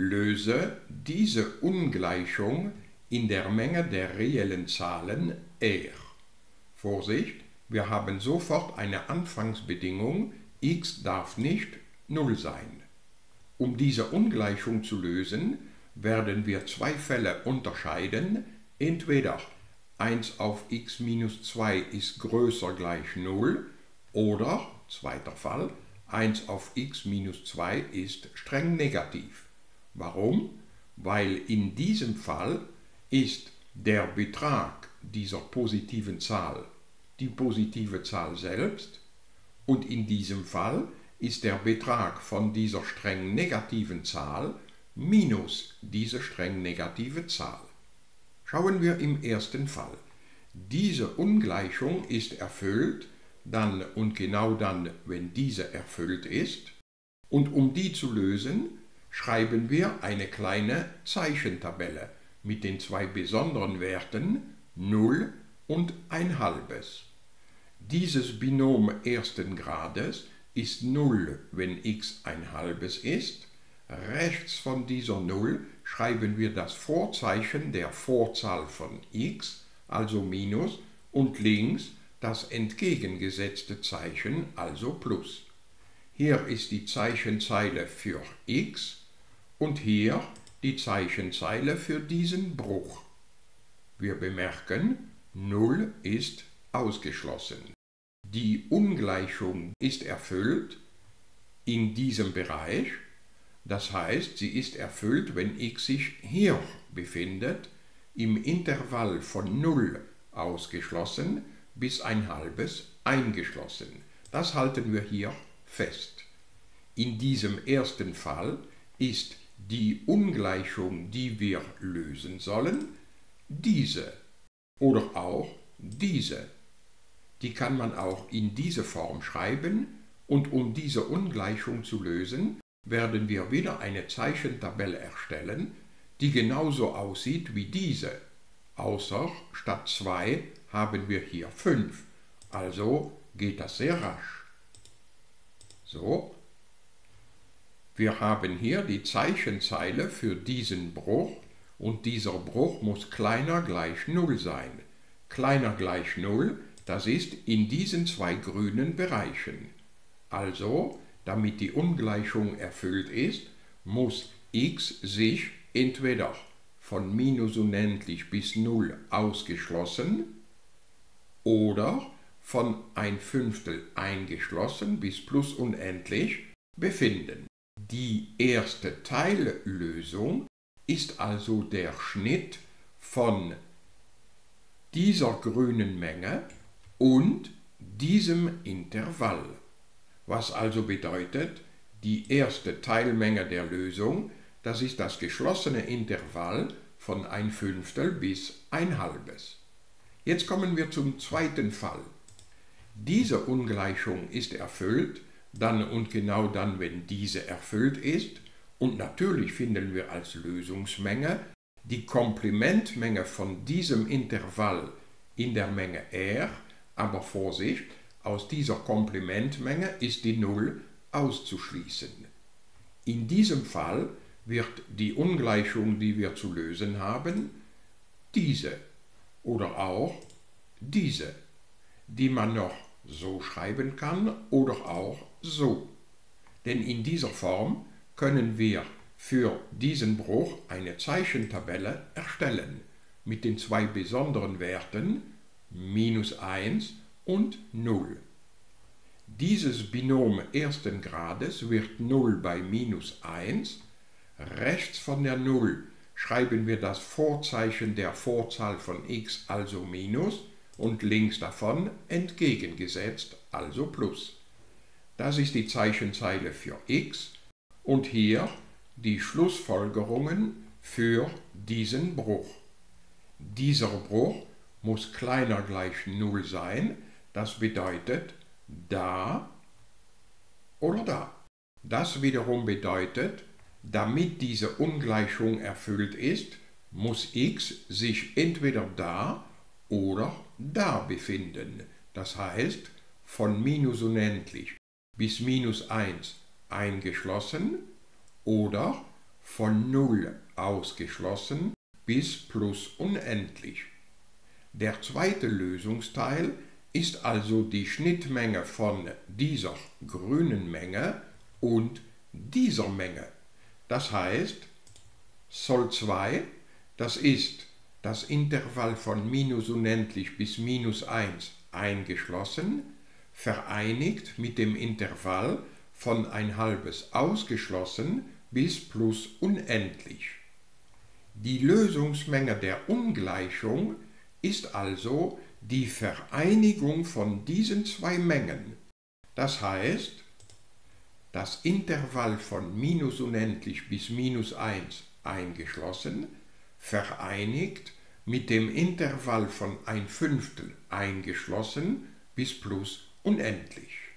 Löse diese Ungleichung in der Menge der reellen Zahlen R. Vorsicht, wir haben sofort eine Anfangsbedingung, x darf nicht 0 sein. Um diese Ungleichung zu lösen, werden wir zwei Fälle unterscheiden, entweder 1 auf x minus 2 ist größer gleich 0 oder, zweiter Fall, 1 auf x minus 2 ist streng negativ. Warum? Weil in diesem Fall ist der Betrag dieser positiven Zahl die positive Zahl selbst und in diesem Fall ist der Betrag von dieser streng negativen Zahl minus diese streng negative Zahl. Schauen wir im ersten Fall. Diese Ungleichung ist erfüllt, dann und genau dann, wenn diese erfüllt ist. Und um die zu lösen, schreiben wir eine kleine Zeichentabelle mit den zwei besonderen Werten 0 und ein halbes. Dieses Binom ersten Grades ist 0, wenn x ein halbes ist. Rechts von dieser 0 schreiben wir das Vorzeichen der Vorzahl von x, also Minus, und links das entgegengesetzte Zeichen, also Plus. Hier ist die Zeichenzeile für x und hier die Zeichenzeile für diesen Bruch. Wir bemerken, 0 ist ausgeschlossen. Die Ungleichung ist erfüllt in diesem Bereich, das heißt, sie ist erfüllt, wenn x sich hier befindet, im Intervall von 0 ausgeschlossen bis ein halbes eingeschlossen. Das halten wir hier fest. In diesem ersten Fall ist die Ungleichung, die wir lösen sollen, diese oder auch diese. Die kann man auch in diese Form schreiben und um diese Ungleichung zu lösen, werden wir wieder eine Zeichentabelle erstellen, die genauso aussieht wie diese, außer statt 2 haben wir hier 5. Also geht das sehr rasch. So, wir haben hier die Zeichenzeile für diesen Bruch und dieser Bruch muss kleiner gleich 0 sein. Kleiner gleich 0, das ist in diesen zwei grünen Bereichen. Also, damit die Ungleichung erfüllt ist, muss x sich entweder von minus unendlich bis 0 ausgeschlossen oder von ein Fünftel eingeschlossen bis plus unendlich befinden. Die erste Teillösung ist also der Schnitt von dieser grünen Menge und diesem Intervall, was also bedeutet, die erste Teilmenge der Lösung, das ist das geschlossene Intervall von ein Fünftel bis ein halbes. Jetzt kommen wir zum zweiten Fall. Diese Ungleichung ist erfüllt, dann und genau dann, wenn diese erfüllt ist, und natürlich finden wir als Lösungsmenge die Komplementmenge von diesem Intervall in der Menge R, aber Vorsicht, aus dieser Komplementmenge ist die Null auszuschließen. In diesem Fall wird die Ungleichung, die wir zu lösen haben, diese oder auch diese, die man noch so schreiben kann oder auch so. Denn in dieser Form können wir für diesen Bruch eine Zeichentabelle erstellen mit den zwei besonderen Werten minus 1 und 0. Dieses Binom ersten Grades wird 0 bei minus 1. Rechts von der 0 schreiben wir das Vorzeichen der Vorzahl von x, also Minus, und links davon entgegengesetzt, also Plus. Das ist die Zeichenzeile für x und hier die Schlussfolgerungen für diesen Bruch. Dieser Bruch muss kleiner gleich 0 sein, das bedeutet da oder da. Das wiederum bedeutet, damit diese Ungleichung erfüllt ist, muss x sich entweder da oder da befinden. Das heißt, von minus unendlich bis minus 1 eingeschlossen oder von 0 ausgeschlossen bis plus unendlich. Der zweite Lösungsteil ist also die Schnittmenge von dieser grünen Menge und dieser Menge. Das heißt, Sol 2, das ist das Intervall von minus unendlich bis minus 1 eingeschlossen, vereinigt mit dem Intervall von ein halbes ausgeschlossen bis plus unendlich. Die Lösungsmenge der Ungleichung ist also die Vereinigung von diesen zwei Mengen. Das heißt, das Intervall von minus unendlich bis minus 1 eingeschlossen, vereinigt mit dem Intervall von ein Fünftel eingeschlossen bis plus unendlich.